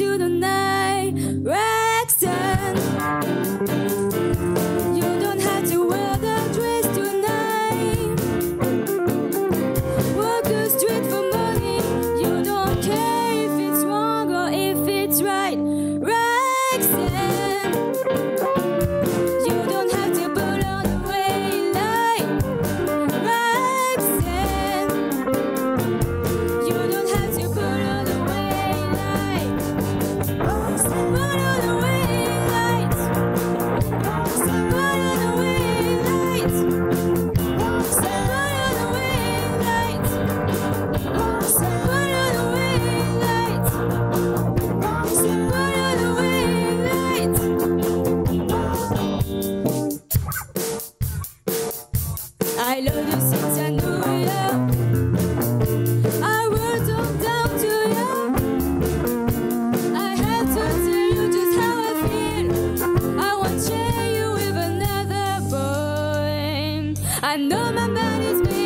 I I know my body's.